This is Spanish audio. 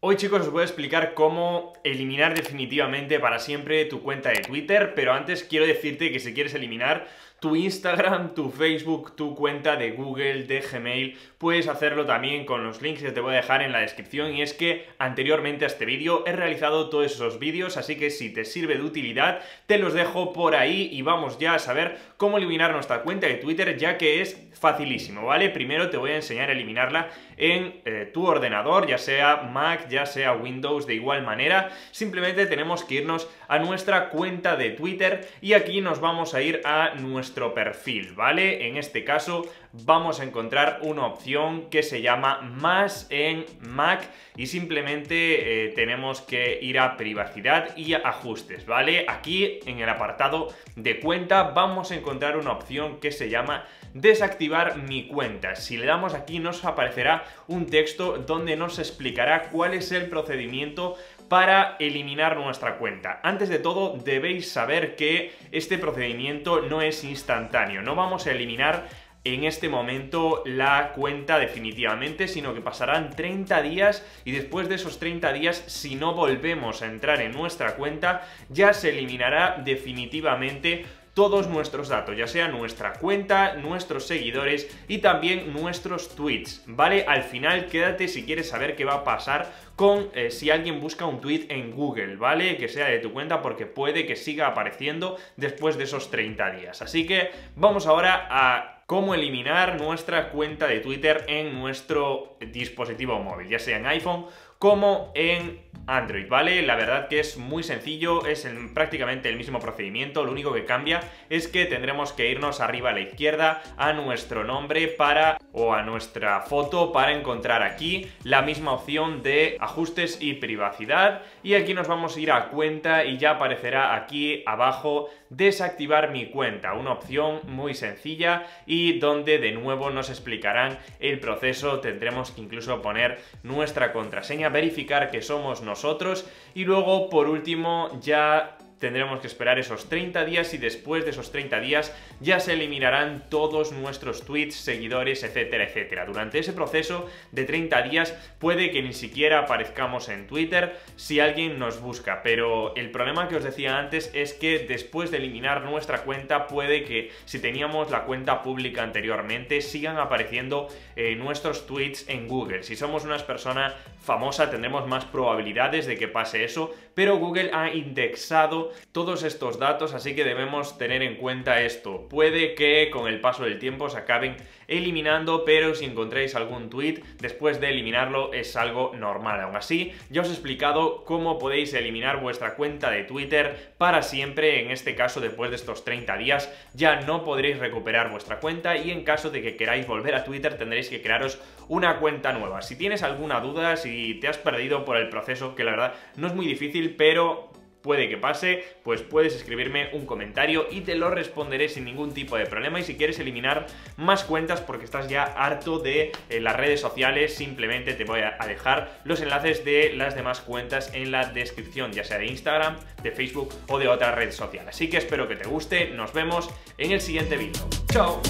Hoy chicos os voy a explicar cómo eliminar definitivamente para siempre tu cuenta de Twitter, pero antes quiero decirte que si quieres eliminar tu Instagram, tu Facebook, tu cuenta de Google, de Gmail, puedes hacerlo también con los links que te voy a dejar en la descripción y es que anteriormente a este vídeo he realizado todos esos vídeos, así que si te sirve de utilidad te los dejo por ahí y vamos ya a saber cómo eliminar nuestra cuenta de Twitter ya que es facilísimo, ¿vale? Primero te voy a enseñar a eliminarla en eh, tu ordenador, ya sea Mac, ya sea Windows, de igual manera, simplemente tenemos que irnos a nuestra cuenta de Twitter y aquí nos vamos a ir a nuestro perfil, ¿vale? En este caso vamos a encontrar una opción que se llama más en Mac y simplemente eh, tenemos que ir a privacidad y ajustes, ¿vale? Aquí en el apartado de cuenta vamos a encontrar una opción que se llama desactivar mi cuenta. Si le damos aquí nos aparecerá un texto donde nos explicará cuál es el procedimiento para eliminar nuestra cuenta. Antes de todo, debéis saber que este procedimiento no es instantáneo. No vamos a eliminar en este momento la cuenta definitivamente, sino que pasarán 30 días y después de esos 30 días, si no volvemos a entrar en nuestra cuenta, ya se eliminará definitivamente todos nuestros datos, ya sea nuestra cuenta, nuestros seguidores y también nuestros tweets, ¿vale? Al final quédate si quieres saber qué va a pasar con eh, si alguien busca un tweet en Google, ¿vale? Que sea de tu cuenta porque puede que siga apareciendo después de esos 30 días. Así que vamos ahora a cómo eliminar nuestra cuenta de Twitter en nuestro dispositivo móvil, ya sea en iPhone como en Android, ¿vale? La verdad que es muy sencillo, es prácticamente el mismo procedimiento, lo único que cambia es que tendremos que irnos arriba a la izquierda a nuestro nombre para o a nuestra foto para encontrar aquí la misma opción de ajustes y privacidad y aquí nos vamos a ir a cuenta y ya aparecerá aquí abajo desactivar mi cuenta, una opción muy sencilla y donde de nuevo nos explicarán el proceso, tendremos que incluso poner nuestra contraseña, verificar que somos nosotros. Y luego por último ya tendremos que esperar esos 30 días y después de esos 30 días ya se eliminarán todos nuestros tweets, seguidores, etcétera, etcétera. Durante ese proceso de 30 días puede que ni siquiera aparezcamos en Twitter si alguien nos busca, pero el problema que os decía antes es que después de eliminar nuestra cuenta puede que si teníamos la cuenta pública anteriormente sigan apareciendo eh, nuestros tweets en Google. Si somos una persona famosa tendremos más probabilidades de que pase eso, pero Google ha indexado todos estos datos, así que debemos tener en cuenta esto. Puede que con el paso del tiempo se acaben eliminando, pero si encontráis algún tweet después de eliminarlo es algo normal. Aún así, ya os he explicado cómo podéis eliminar vuestra cuenta de Twitter para siempre, en este caso después de estos 30 días ya no podréis recuperar vuestra cuenta y en caso de que queráis volver a Twitter tendréis que crearos una cuenta nueva. Si tienes alguna duda, si te has perdido por el proceso, que la verdad no es muy difícil, pero puede que pase, pues puedes escribirme un comentario y te lo responderé sin ningún tipo de problema. Y si quieres eliminar más cuentas porque estás ya harto de eh, las redes sociales, simplemente te voy a dejar los enlaces de las demás cuentas en la descripción, ya sea de Instagram, de Facebook o de otra red social. Así que espero que te guste, nos vemos en el siguiente vídeo. ¡Chao!